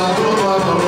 Santa Barbara.